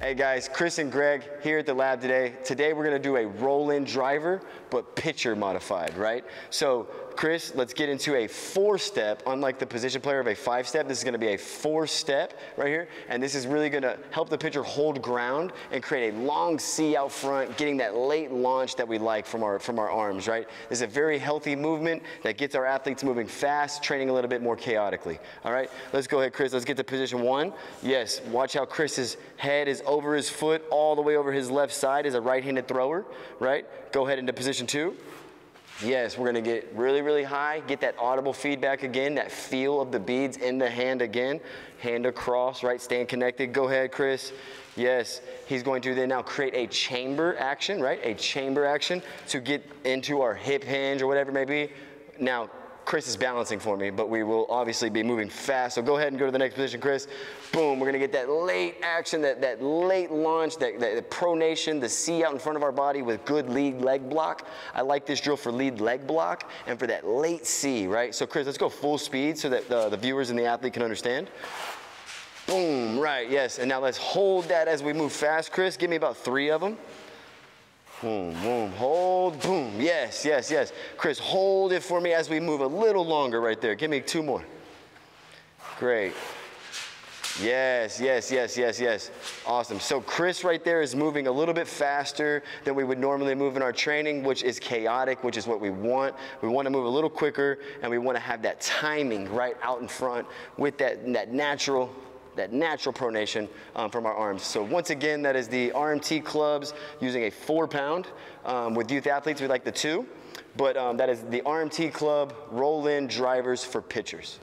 Hey guys, Chris and Greg here at the lab today. Today we're gonna do a roll-in driver, but pitcher modified, right? So Chris, let's get into a four-step, unlike the position player of a five-step, this is gonna be a four-step right here, and this is really gonna help the pitcher hold ground and create a long C out front, getting that late launch that we like from our, from our arms, right? This is a very healthy movement that gets our athletes moving fast, training a little bit more chaotically, all right? Let's go ahead, Chris, let's get to position one. Yes, watch how Chris's head is over his foot, all the way over his left side as a right-handed thrower, right? Go ahead into position two. Yes, we're gonna get really, really high, get that audible feedback again, that feel of the beads in the hand again. Hand across, right, stand connected. Go ahead, Chris. Yes, he's going to then now create a chamber action, right? A chamber action to get into our hip hinge or whatever it may be. Now, Chris is balancing for me, but we will obviously be moving fast. So go ahead and go to the next position, Chris. Boom, we're gonna get that late action, that, that late launch, that, that pronation, the C out in front of our body with good lead leg block. I like this drill for lead leg block and for that late C, right? So Chris, let's go full speed so that the, the viewers and the athlete can understand. Boom, right, yes. And now let's hold that as we move fast, Chris. Give me about three of them. Boom, boom, hold, boom. Yes, yes, yes. Chris, hold it for me as we move a little longer right there. Give me two more. Great. Yes, yes, yes, yes, yes. Awesome. So Chris right there is moving a little bit faster than we would normally move in our training, which is chaotic, which is what we want. We want to move a little quicker and we want to have that timing right out in front with that, that natural that natural pronation um, from our arms. So once again, that is the RMT clubs using a four pound. Um, with youth athletes, we like the two, but um, that is the RMT club roll-in drivers for pitchers.